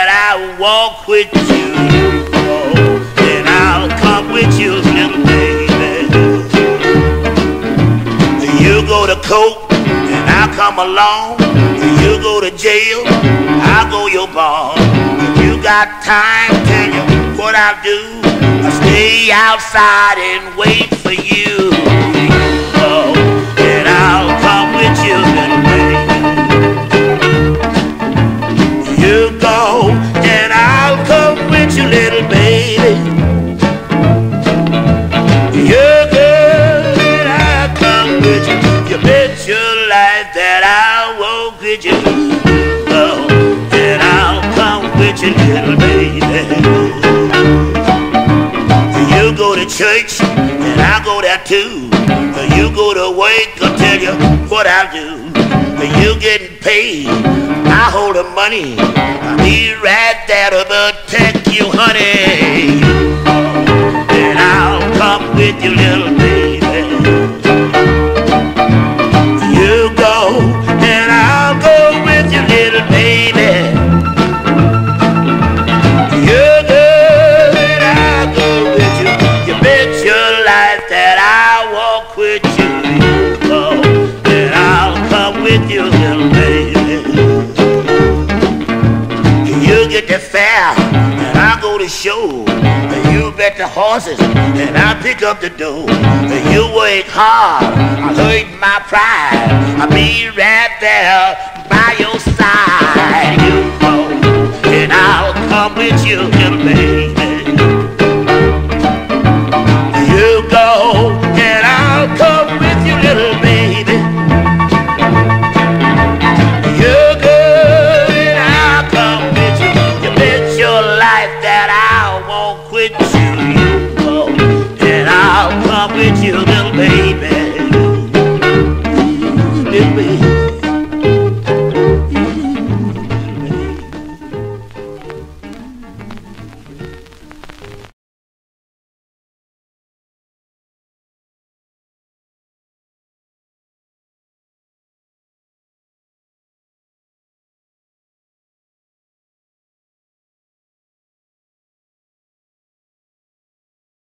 that I will walk with you. Oh, then I'll come with you, slim baby. You go to court and I'll come along. You go to jail, I'll go your bar. If you got time, tell you what I'll do. I'll stay outside and wait for you. You. Bet your life that I'll walk with you. Oh, I'll come with you, little baby. You go to church, and I'll go there too. You go to work, I'll tell you what I'll do. You getting paid, I hold the money. I'll be right there to protect you, honey. And I'll come with you, little baby. Show. You bet the horses, and I'll pick up the dough. You work hard, I hurt my pride. I'll be right there life that I won't quit till you go. And I'll come with you, little baby. Little baby.